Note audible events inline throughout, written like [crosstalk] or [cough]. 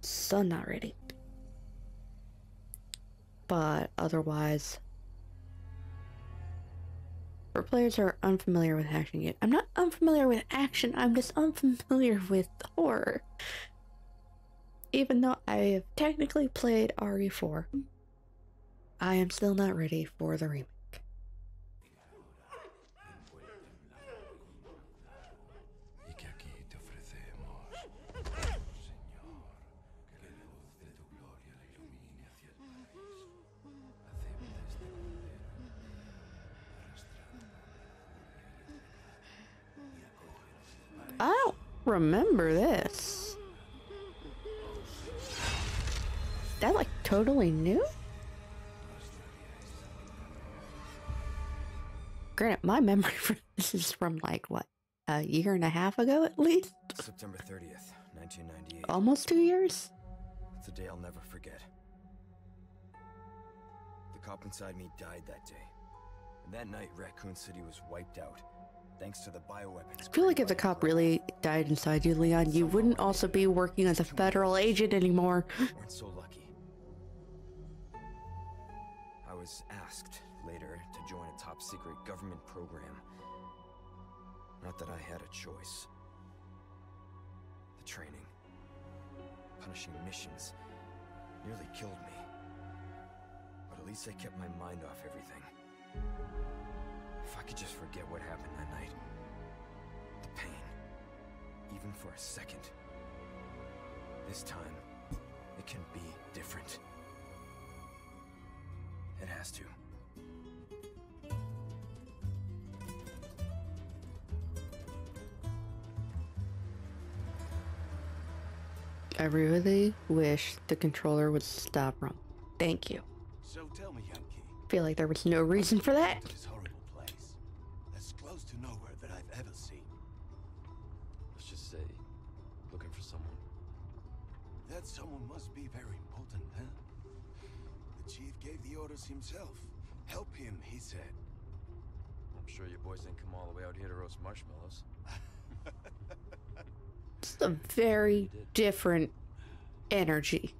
so not ready. But otherwise, for players who are unfamiliar with action game, I'm not unfamiliar with action. I'm just unfamiliar [laughs] with horror. Even though I have technically played RE4, I am still not ready for the remake. Remember this. That like totally new? Granted, my memory for this [laughs] is from like what a year and a half ago at least, September 30th, 1998. almost two years. It's a day I'll never forget. The cop inside me died that day. And that night, Raccoon City was wiped out. Thanks to the bioweapons. I feel like if the cop really died inside you, Leon, you wouldn't also be working as a federal agent anymore. weren't so lucky. I was asked later to join a top secret government program. Not that I had a choice. The training, punishing missions, nearly killed me. But at least I kept my mind off everything. If I could just forget what happened that night, the pain, even for a second. This time, it can be different. It has to. I really wish the controller would stop wrong. Thank you. So tell me, Yankee, feel like there was no reason for that. That someone must be very important, huh? The chief gave the orders himself. Help him, he said. I'm sure you boys didn't come all the way out here to roast marshmallows. [laughs] It's a very different energy.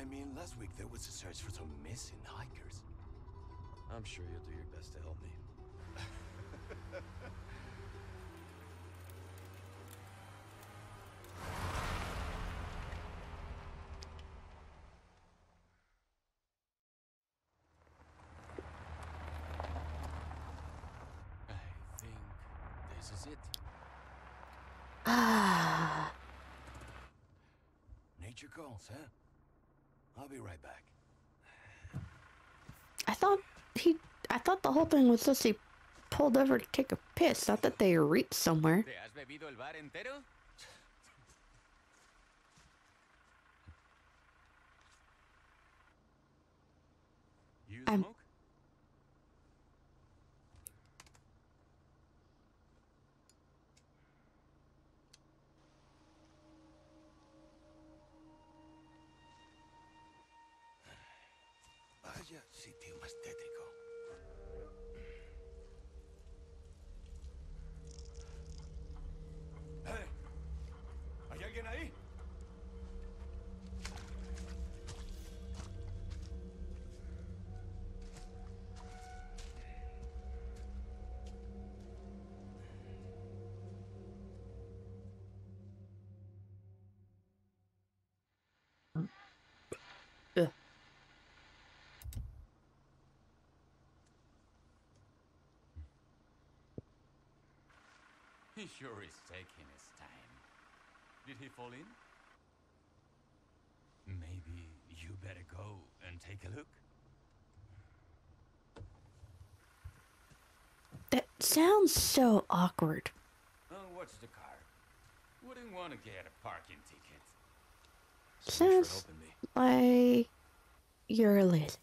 I mean, last week there was a search for some missing hikers. I'm sure you'll do your best to help me. I think this is it. Ah, Nature calls, huh? I'll be right back. I thought he. I thought the whole thing was just he pulled over to take a piss. Not that they reached somewhere. ¿Te has bebido el bar entero? You I'm- sure is taking his time. Did he fall in? Maybe you better go and take a look. That sounds so awkward. Oh, what's the car? Wouldn't want to get a parking ticket. Thanks Sounds for helping me. like you're lit.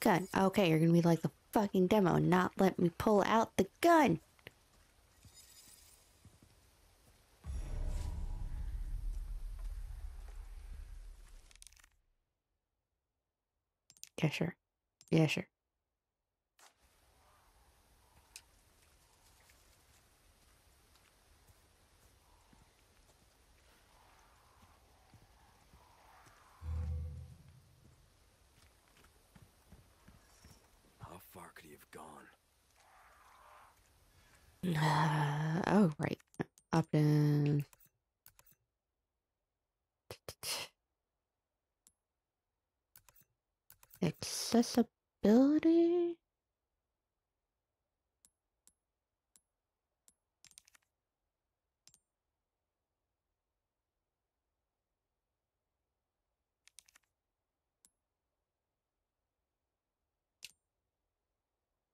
Gun. Okay, you're gonna be like the fucking demo, and not let me pull out the gun. Yeah, sure. Yeah, sure. How far could he have gone? Uh, oh, right. Up in. Accessibility?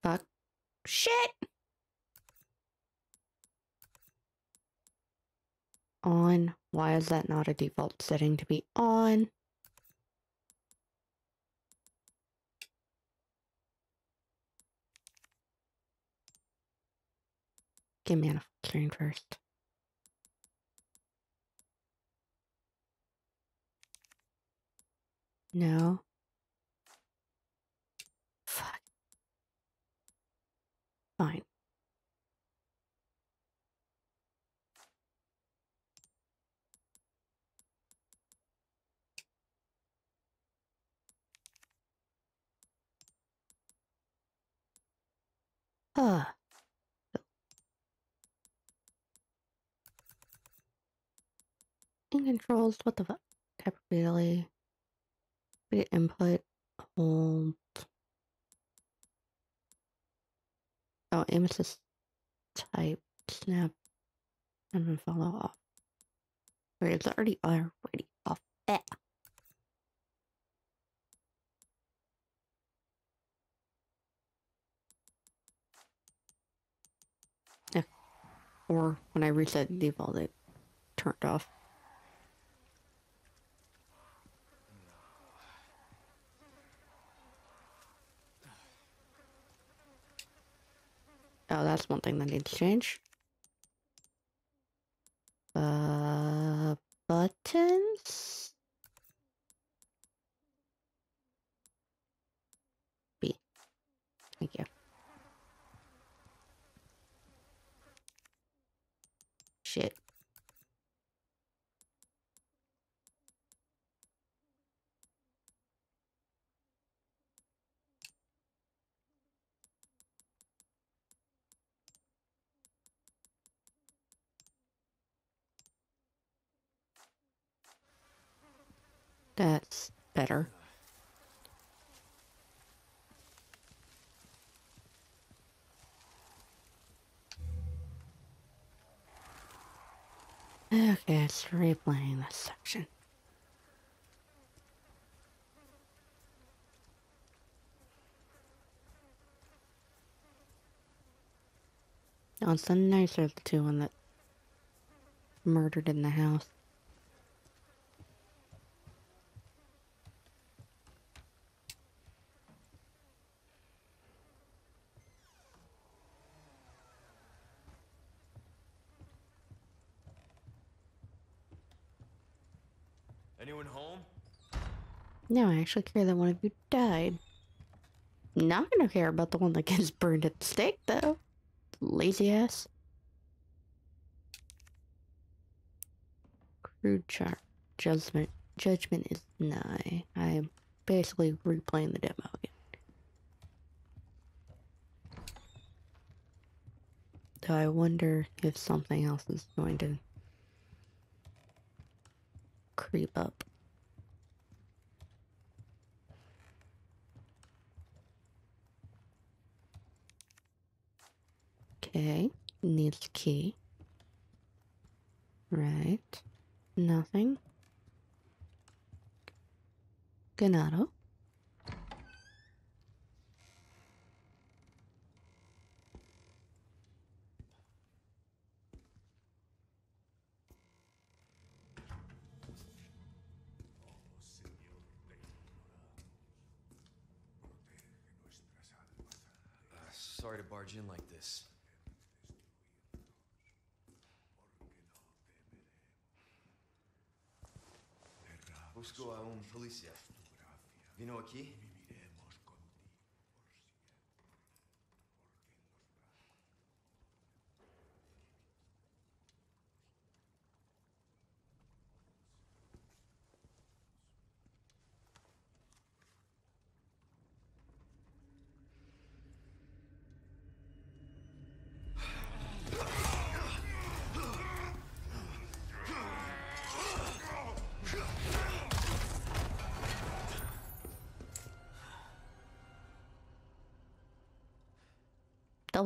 Fuck. Shit! On. Why is that not a default setting to be on? Get mana clearing first. No. Fuck. Fine. Ah. In controls, what the fuck? Type really. Bit input. Hold. Oh, assist type. Snap. And then follow off. Wait, it's already already off. Eh. Or when I reset default, it turned off. Oh, that's one thing that needs to change. Uh, buttons? B. Thank you. Shit. That's better. Okay, it's replaying this section. Oh, it's the nicer of the two one that murdered in the house. No, I actually care that one of you died. Not gonna care about the one that gets burned at the stake, though. Lazy ass. Crude chart. Judgment. Judgment is nigh. I'm basically replaying the demo again. So I wonder if something else is going to creep up. Okay, needs key. Right. Nothing. Ganado. Uh, sorry to barge in like this. buscou a um policial. Vinham aqui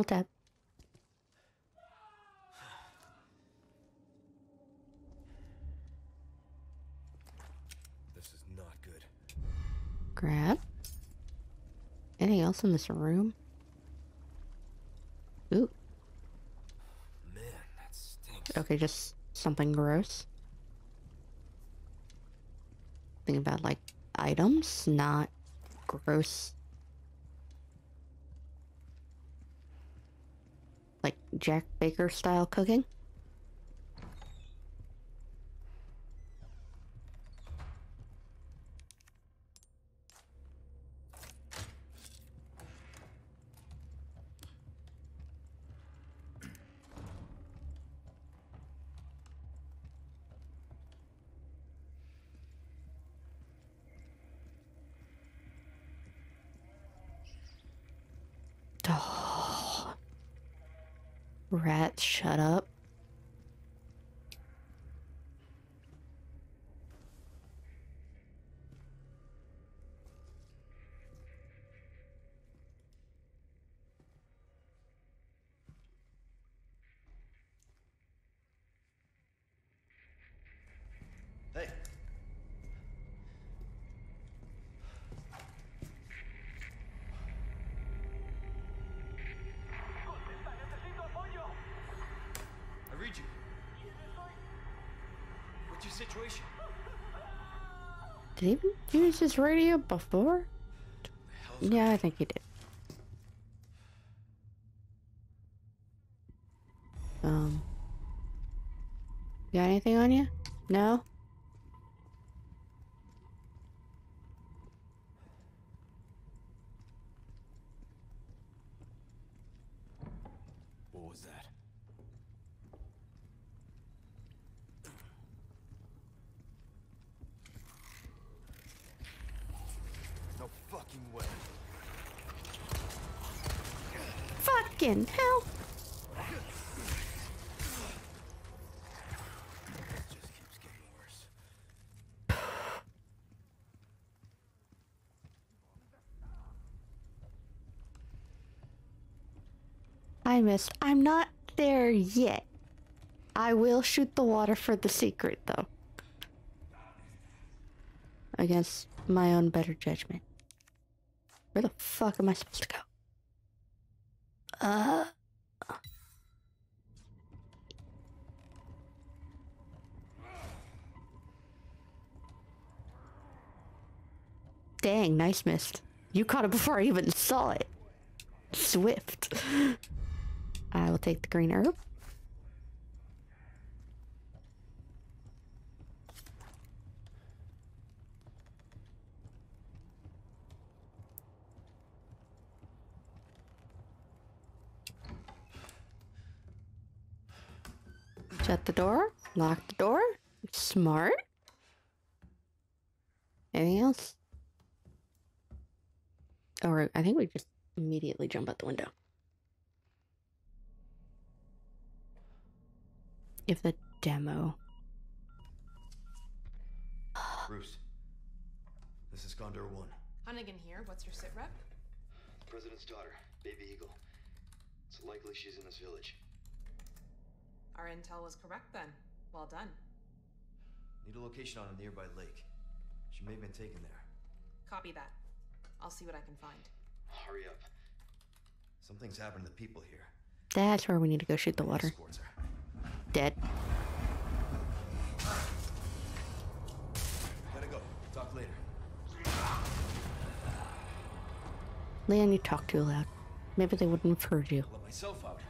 Tap. This is not good. Grab. Anything else in this room? Ooh. Man, that stinks. Okay, just something gross. Think about like items, not gross. Like Jack Baker style cooking. Oh. Rat, shut up. Use his radio before? Yeah, I think he did. Um. Got anything on you? No? What was that? No fucking way. Getting worse. I missed. I'm not there yet. I will shoot the water for the secret, though. Against my own better judgment. Where the fuck am I supposed to go? Uh. Dang, nice missed. You caught it before I even saw it. Swift. [laughs] I will take the green herb. Shut the door. Lock the door. Smart. Anything else? Or I think we just immediately jump out the window. If the demo. Bruce. This is Gondor 1. Hunnigan here. What's your sit rep? President's daughter, Baby Eagle. It's likely she's in this village. Our intel was correct then. Well done. Need a location on a nearby lake. She may have been taken there. Copy that. I'll see what I can find. Hurry up. Something's happened to the people here. That's where we need to go shoot the water. Dead. Gotta go. Talk later. Leon, you talk too loud. maybe they wouldn't have heard you. Let myself out.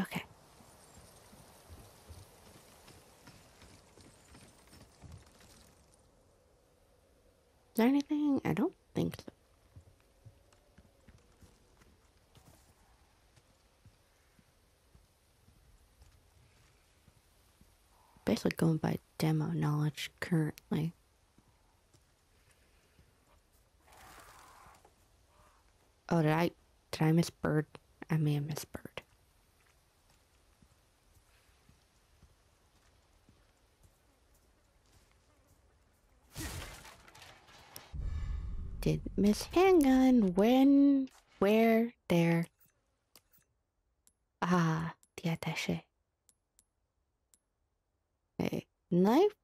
Okay. Is there anything? I don't think so. Basically going by demo knowledge currently. Oh, did I did I miss bird? I may have missed bird. Did miss handgun when where there? Ah, the attaché. Okay, knife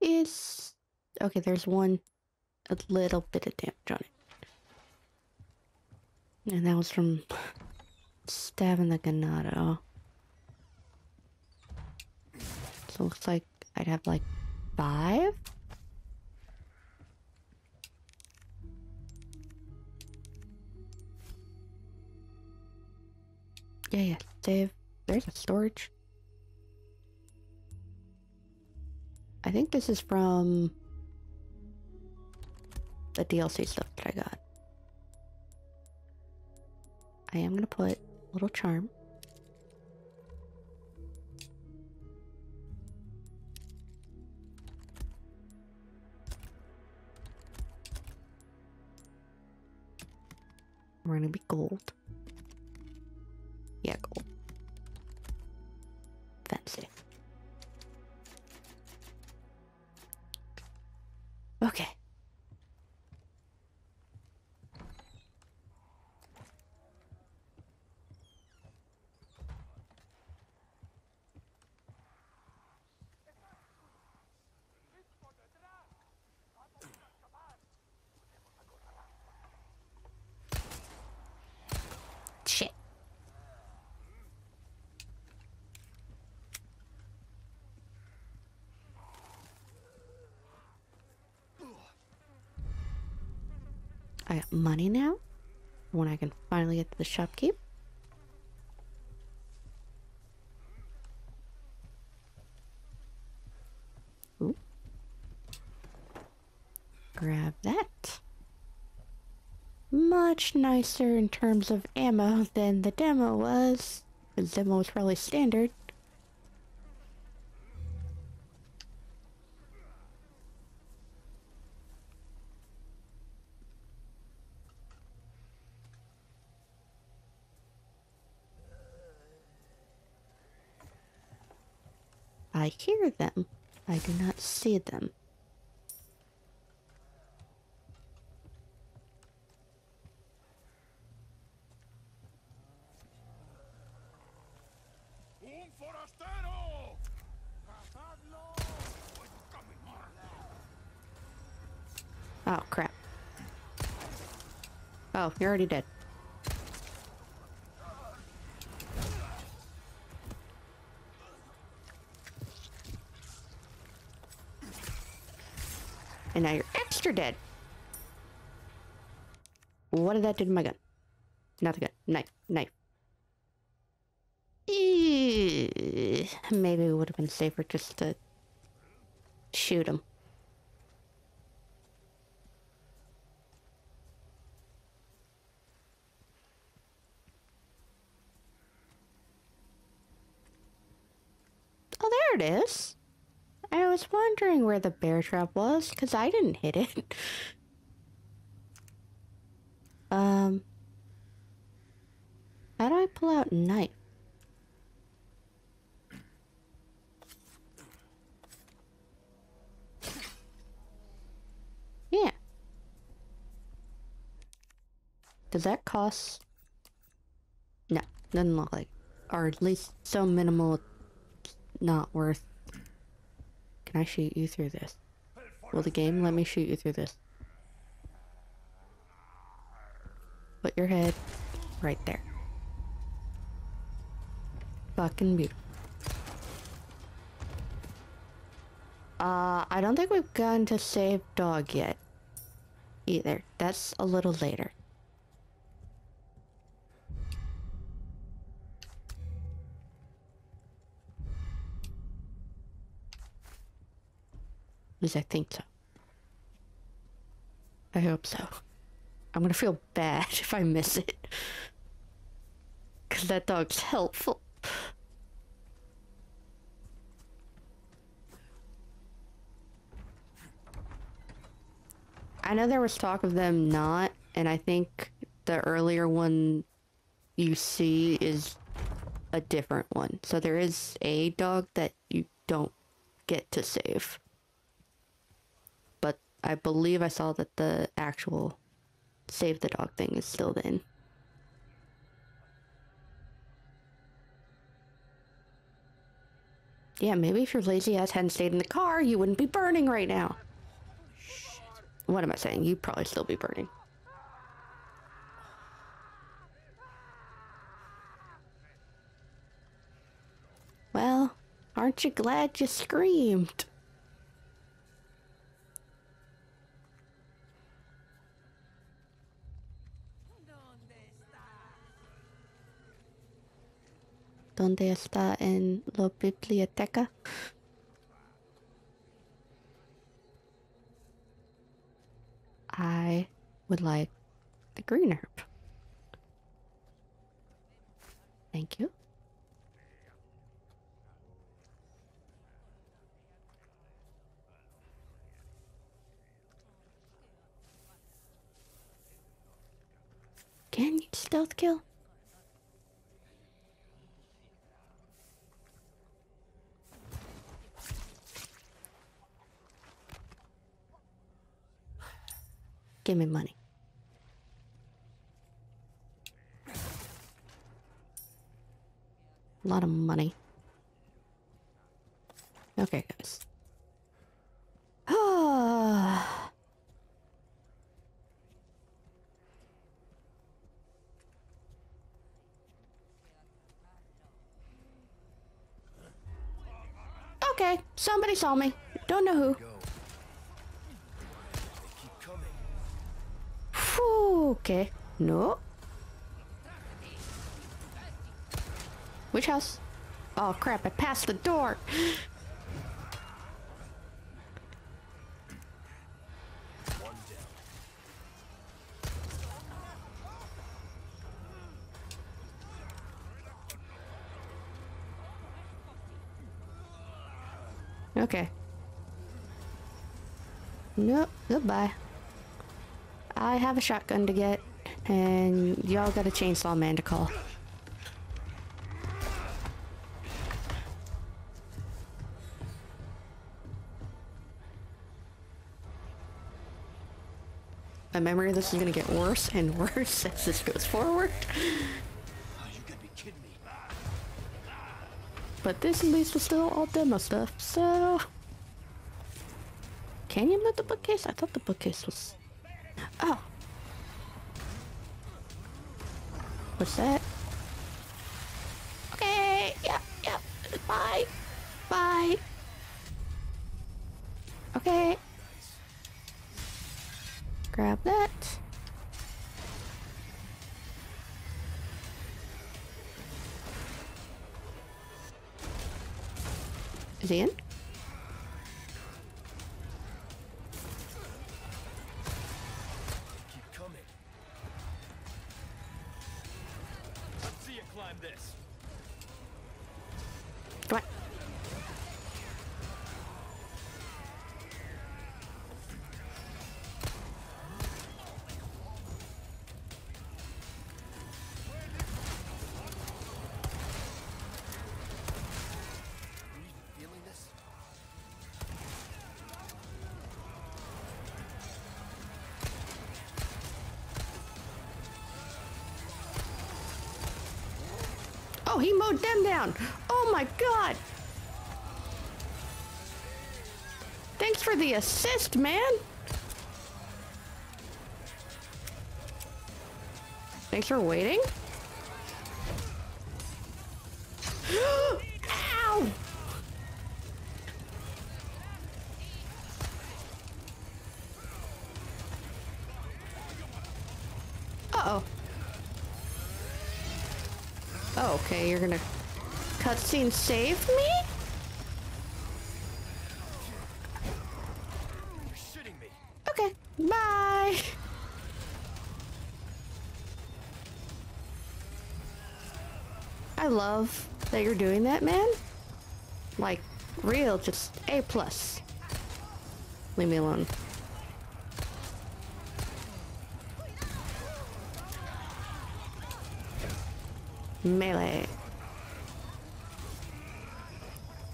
is okay. There's one, a little bit of damage on it, and that was from stabbing the ganado. So looks like I'd have like five. Yeah, yeah, save. There's a storage. I think this is from the DLC stuff that I got. I am gonna put a little charm. We're gonna be gold. Yeah, gold. Fancy. Okay. Shit. I got money now. When I can finally get to the shopkeep. Ooh. Grab that. Much nicer in terms of ammo than the demo was. The demo was probably standard. I hear them. I do not see them. Oh, crap. Oh, you're already dead. And now you're extra dead. What did that do to my gun? Nothing good. Knife. Knife. Maybe it would have been safer just to shoot him. Oh, there it is. Was wondering where the bear trap was, because I didn't hit it. [laughs] um. How do I pull out knife? Yeah. Does that cost? No, doesn't look like. Or at least so minimal not worth. Can I shoot you through this? Will the game let me shoot you through this? Put your head right there. Fucking beautiful. Uh, I don't think we've gone to save dog yet. Either. That's a little later. Least I think so. I hope so. I'm gonna feel bad [laughs] if I miss it. Cause that dog's helpful. I know there was talk of them not, and I think the earlier one you see is a different one. So there is a dog that you don't get to save. I believe I saw that the actual save the dog thing is still in. Yeah, maybe if your lazy ass hadn't stayed in the car, you wouldn't be burning right now. What am I saying? You'd probably still be burning. Well, aren't you glad you screamed? ¿Dónde está en la biblioteca? I would like the green herb. Thank you. Can you stealth kill? Give me money. A lot of money. Okay, guys. Ah. [sighs] okay, somebody saw me. Don't know who. Okay. No. Which house? Oh crap, I passed the door. Okay. Nope, goodbye. I have a shotgun to get, and y'all got a chainsaw man to call. My memory of this is gonna get worse and worse [laughs] as this goes forward. But this at least was still all demo stuff, so... Can you move the bookcase? I thought the bookcase was... Oh! What's that? Okay, yep, yep, bye! Bye! Okay. Grab that. Is he in? Oh, he mowed them down. Oh my god. Thanks for the assist, man. Thanks for waiting. Cutscene save me? Me. Okay, bye. I love that you're doing that, man. Like, real, just A plus. Leave me alone. Melee.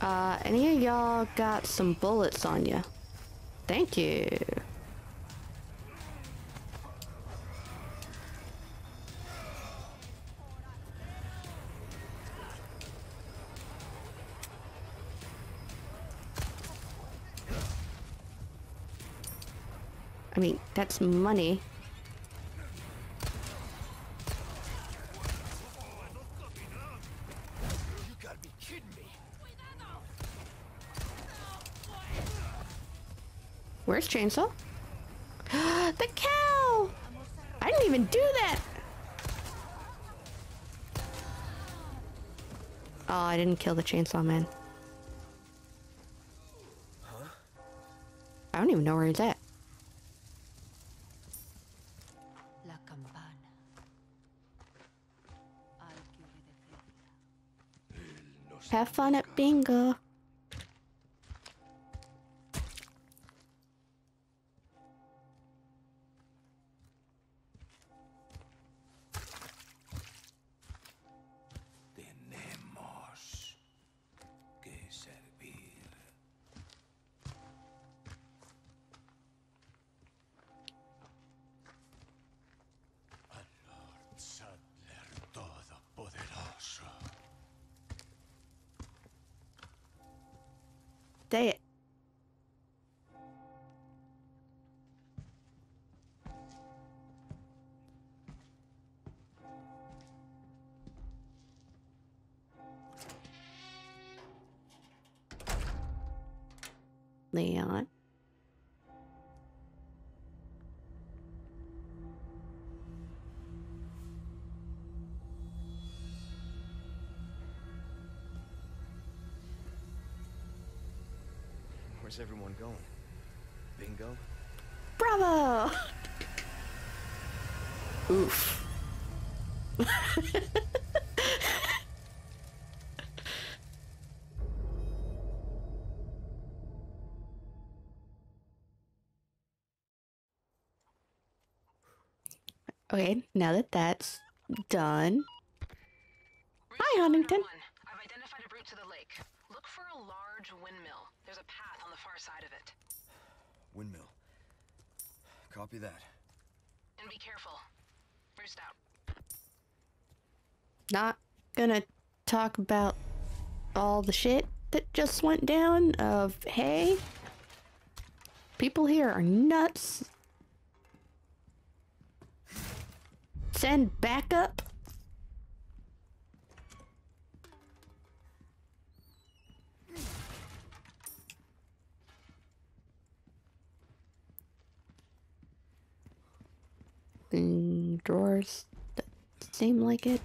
Uh, any of y'all got some bullets on you? Thank you. I mean, that's money. Chainsaw? [gasps] the cow! I didn't even do that! Oh, I didn't kill the chainsaw man. I don't even know where he's at. La campana. Al que obedecer. Have fun at bingo. Where's everyone going? Bingo? Bravo! Oof. okay, now that that's done. Hi, Hunnigan. One. I've identified a route to the lake. Look for a large windmill. There's a path on the far side of it. Windmill. Copy that. And be careful. Roost out. Not gonna talk about all the shit that just went down of hey people here are nuts send backup Mm, drawers that seem like it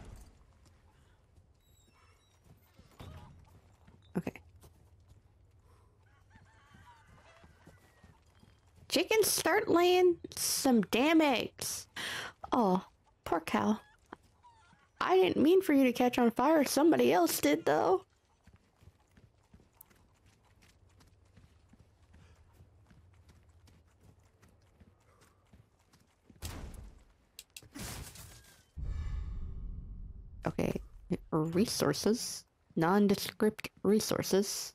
Okay. Chickens start laying some damn eggs. Oh, poor cow. I didn't mean for you to catch on fire. Somebody else did, though. Okay. Resources. Nondescript resources.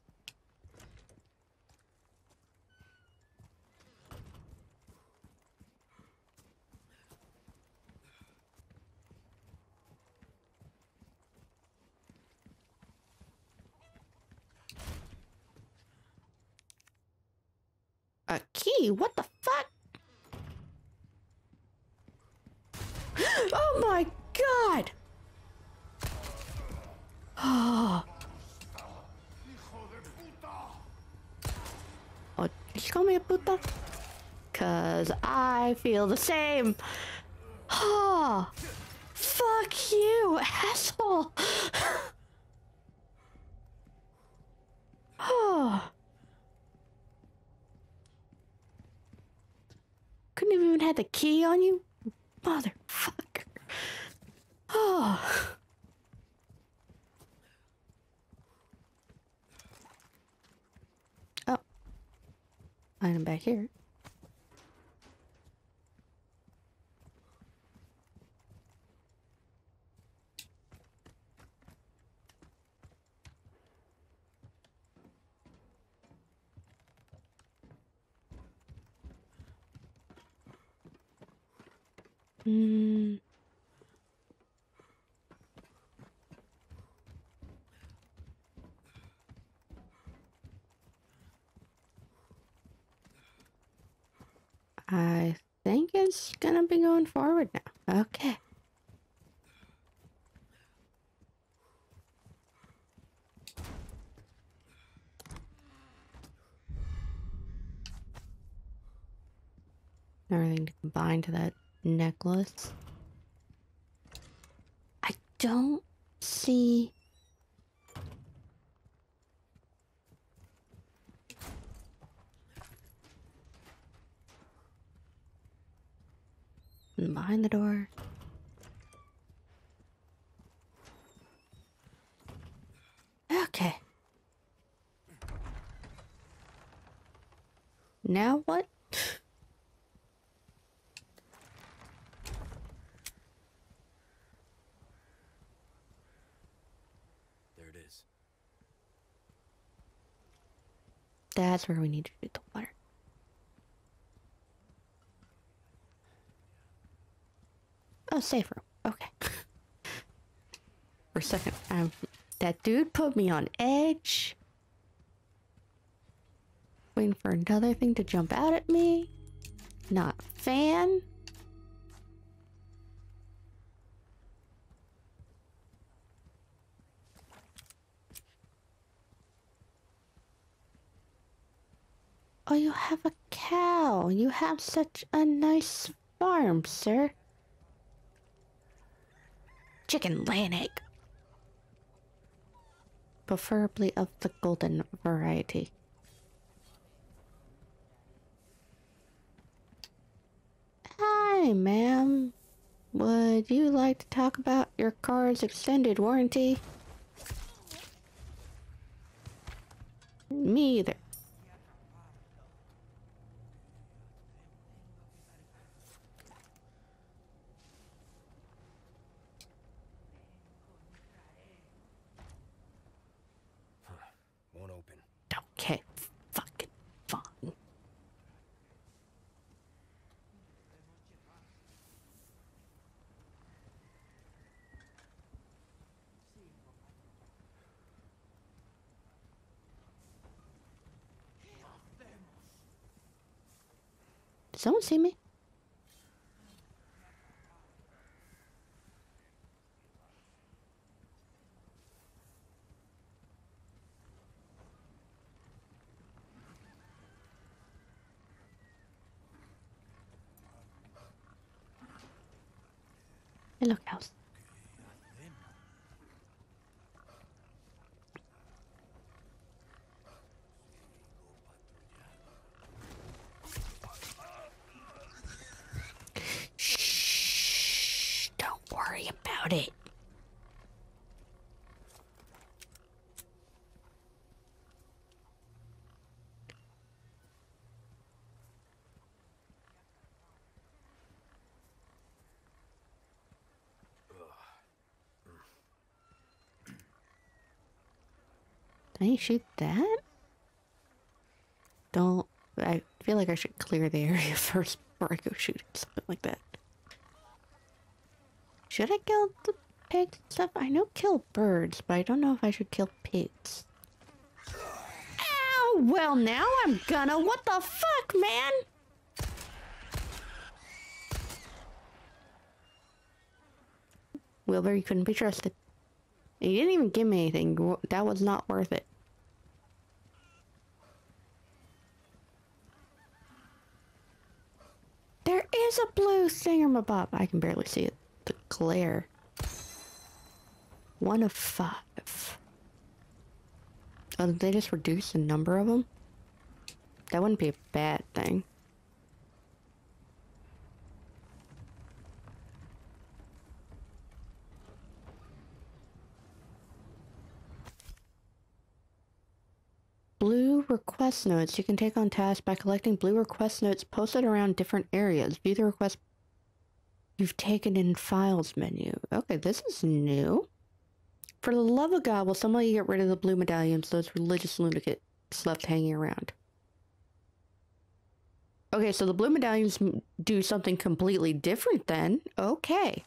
A key? What the fuck? [gasps] Oh my god! Oh. Oh, did you call me a puta? Cause I feel the same. Oh, fuck you, asshole. Oh. Couldn't have even had the key on you? Motherfucker. Oh. Oh. Item back here. Hmm. I it's gonna be going forward now. Okay. Everything to combine to that necklace. I don't see. Behind the door. Okay. Now what? There it is. That's where we need to shoot the water. Oh, safe room. Okay. For a second, um, that dude put me on edge. Waiting for another thing to jump out at me. Not Oh, you have a cow. You have such a nice farm, sir. Chicken egg. Preferably of the golden variety. Hi, ma'am. Would you like to talk about your car's extended warranty? Me either. Won't open. Okay, fucking fine. Did someone see me? Hey, look, house. Shh, don't worry about it. Did I shoot that? Don't. I feel like I should clear the area [laughs] first before I go shooting something like that. Should I kill the pigs and stuff? I know kill birds, but I don't know if I should kill pigs. Ow! Well, now I'm gonna... What the fuck, man? Wilbur, you couldn't be trusted. You didn't even give me anything. That was not worth it. There is a blue thingamabob. I can barely see it. The glare. One of five. Oh, did they just reduce the number of them? That wouldn't be a bad thing. Blue request notes. You can take on tasks by collecting blue request notes posted around different areas. View the request you've taken in files menu. Okay, this is new. For the love of God, will somebody get rid of the blue medallions those religious lunatics left hanging around? Okay, so the blue medallions do something completely different then. Okay.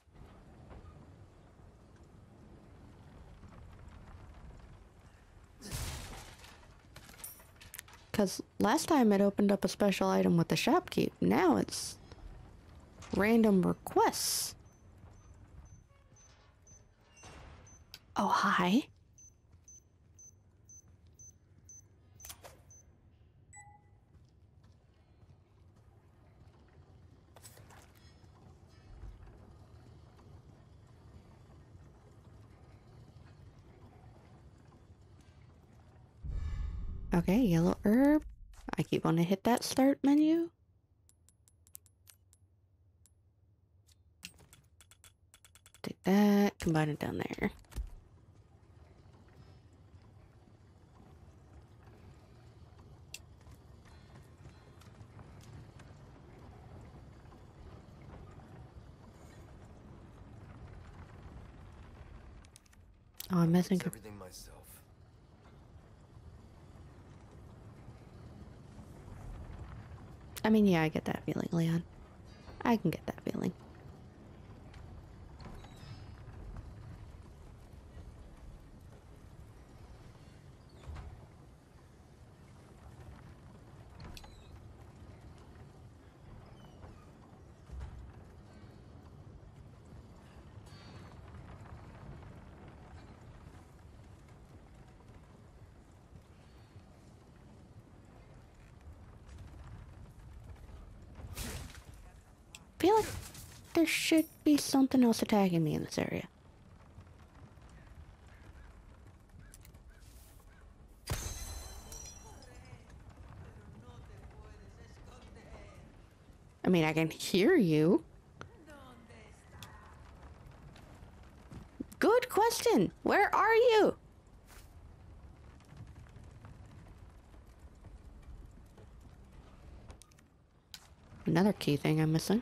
Because last time it opened up a special item with the shopkeep. Now it's random requests. Oh, hi. Okay, yellow herb. I keep wanting to hit that start menu. Take that, combine it down there. Oh, I'm missing. Everything myself. I mean, yeah, I get that feeling, Leon. I can get that feeling. feel like there should be something else attacking me in this area. I mean, I can hear you. Good question. Where are you? Another key thing I'm missing.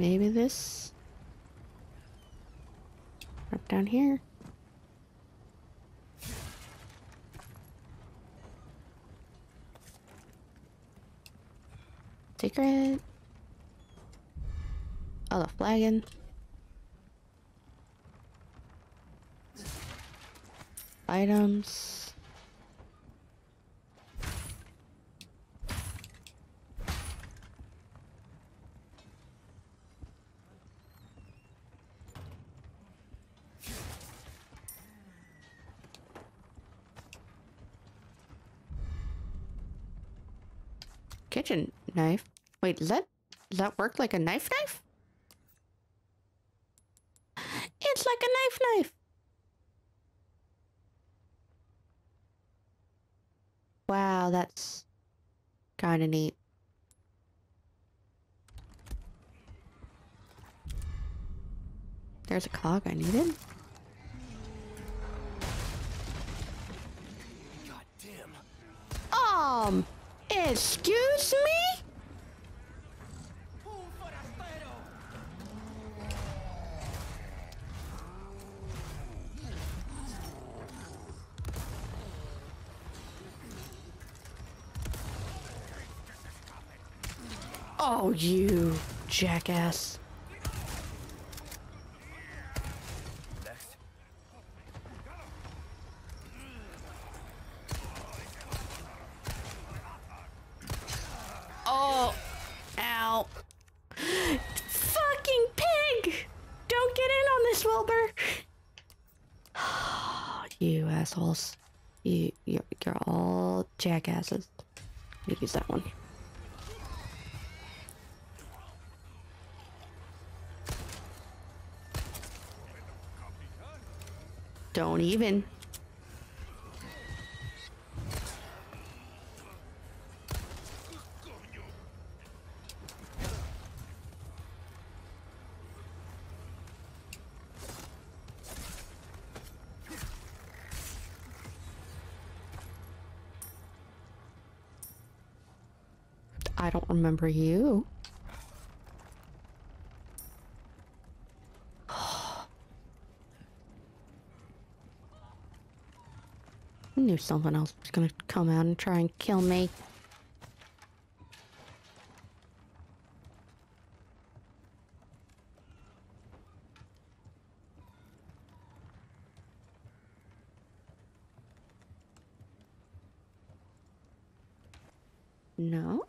Maybe this. Up down here. Secret. Oh, the flagon. Items. Kitchen knife. Wait, does that does that work like a knife knife? It's like a knife knife. Wow, that's kind of neat. There's a cog I needed. God damn. Um, excuse me? Oh, you jackass. Next. Oh, ow. Fucking pig! Don't get in on this, Wilbur. you assholes. You, you're, you're all jackasses. Use that one. Don't even. I don't remember you. [sighs] I knew someone else was gonna come out and try and kill me. No?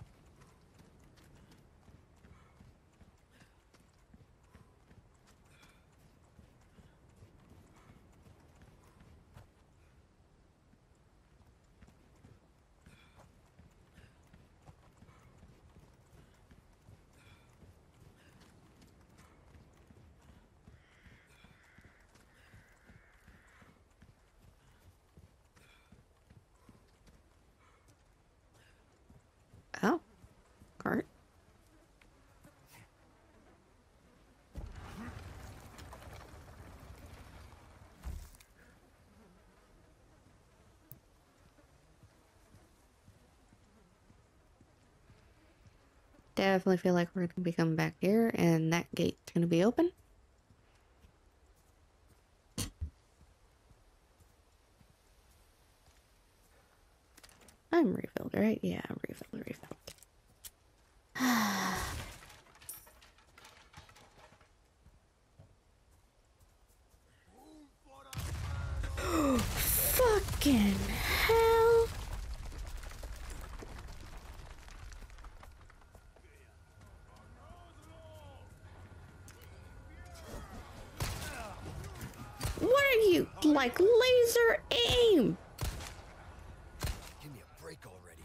Oh. Cart. Definitely feel like we're gonna be coming back here and that gate's gonna be open. I'm refilled, right? Yeah, I'm refilled, refilled. Fucking hell. What are you, like laser aim? Give me a break already.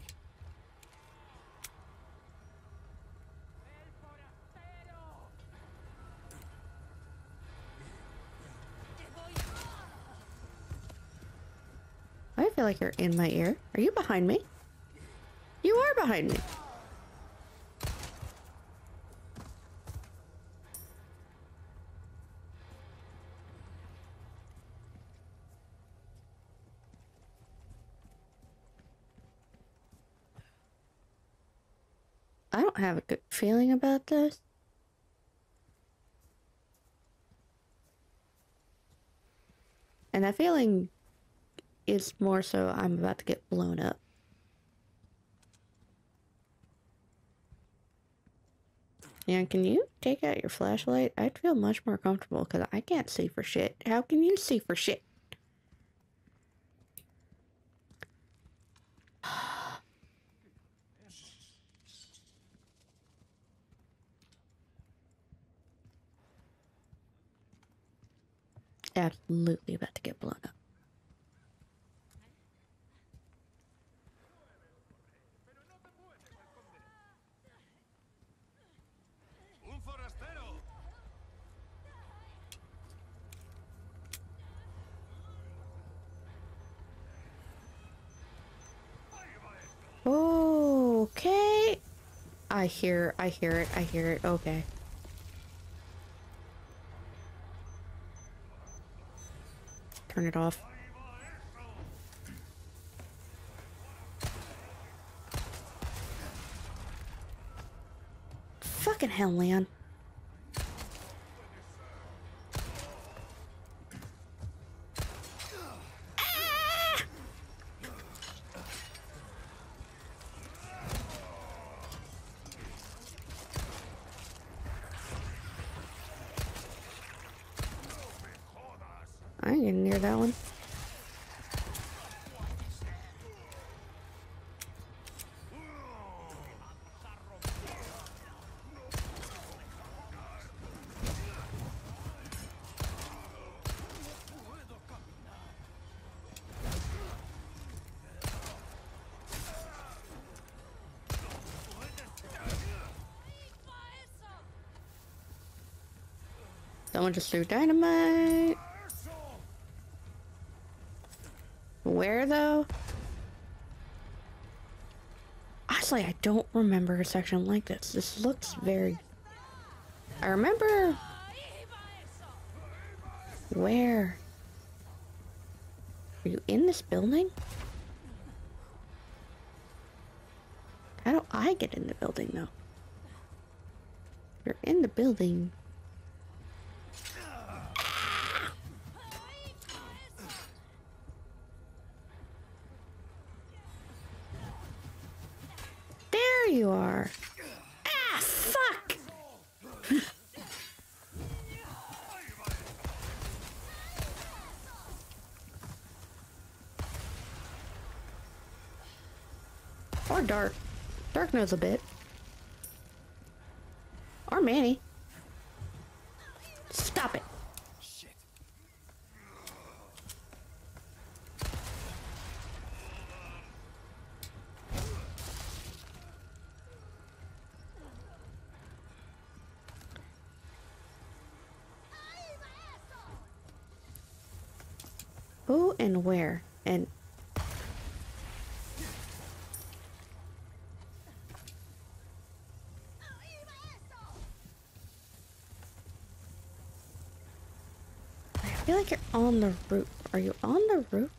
I feel like you're in my ear. Are you behind me? You are behind me. I don't have a good feeling about this. And that feeling is more so I'm about to get blown up. And can you take out your flashlight? I'd feel much more comfortable because I can't see for shit. How can you see for shit? [sighs] Absolutely about to get blown up. Okay. I hear, I hear it, I hear it. Okay. Turn it off. Fucking hell, Leon. Someone just threw dynamite. Where though? Honestly, I don't remember a section like this. This looks very. I remember. Where? Are you in this building? How do I get in the building though? You're in the building. There you are. Ah, fuck! Dark. Dark knows a bit. Or Manny. Stop it. Shit. Who and where? Feel like you're on the roof. Are you on the roof?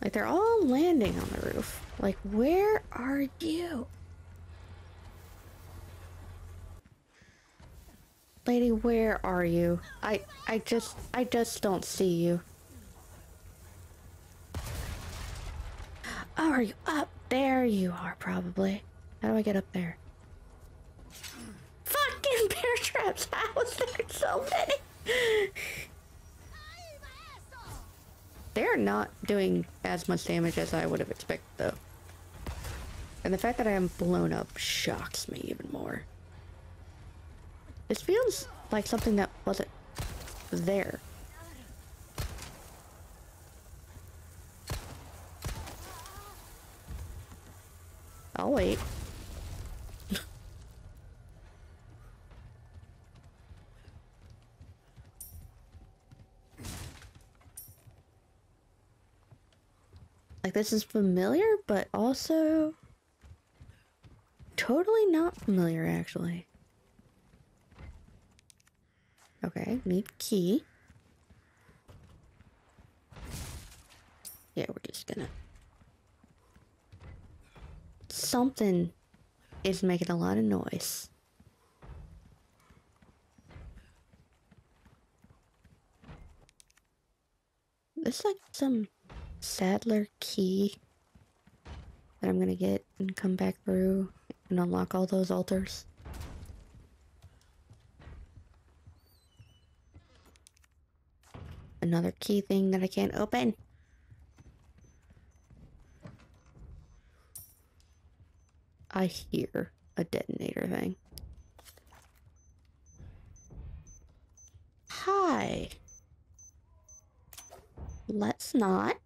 Like they're all landing on the roof. Like where are you? Lady, where are you? I I just I just don't see you. Oh, are you up? There you are probably. How do I get up there? Fucking [laughs] bear traps! How is there so many? They're not doing as much damage as I would have expected though. And the fact that I am blown up shocks me even more. This feels like something that wasn't there. I'll wait. This is familiar, but also totally not familiar actually. Okay, need key. Yeah, we're just gonna. Something is making a lot of noise. This like some Sadler key that I'm gonna get and come back through and unlock all those altars. Another key thing that I can't open. I hear a detonator thing. Hi. Let's not.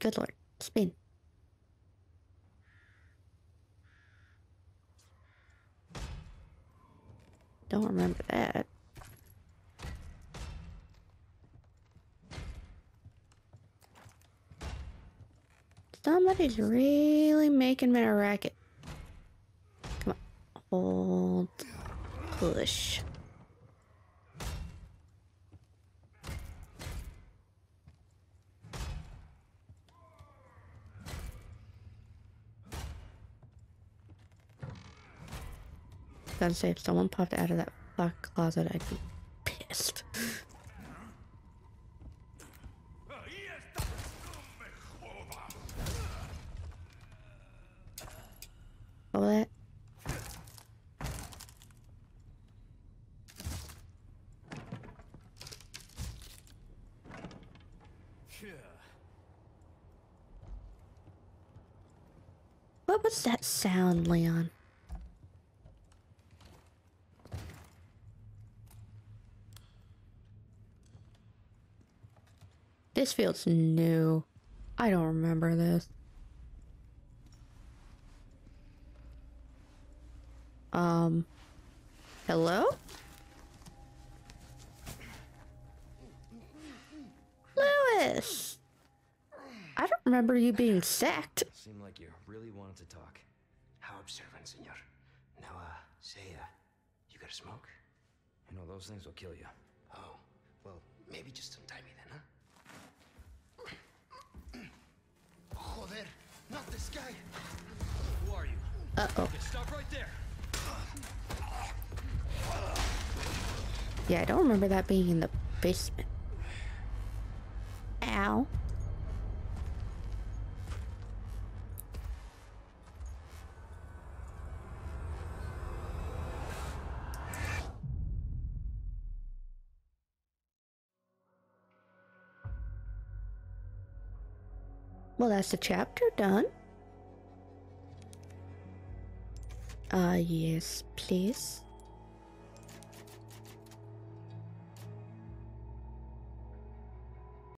Good lord. Spin. Don't remember that. Somebody's really making me a racket. Come on. Hold. Push. Say, if someone popped out of that fuck closet, I'd be pissed. What? What was that sound, Leon? This feels new. I don't remember this. Um, hello? Luis! I don't remember you being sacked. Seemed like you really wanted to talk. How observant, senor. Now, uh, say, uh, you got a smoke? You know, those things will kill you. Oh, well, maybe just untie me then, huh? Joder, not this guy. Who are you? Uh oh. Okay, stop right there. Yeah, I don't remember that being in the basement. Ow. Well, that's the chapter done. Uh, yes, please.